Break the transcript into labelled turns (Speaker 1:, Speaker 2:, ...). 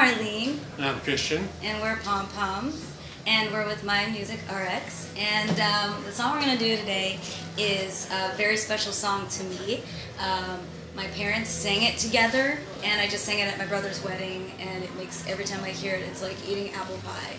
Speaker 1: Marlene.
Speaker 2: And I'm Christian.
Speaker 1: And we're Pom Poms. And we're with My Music RX. And um, the song we're going to do today is a very special song to me. Um, my parents sang it together, and I just sang it at my brother's wedding, and it makes every time I hear it, it's like eating apple pie.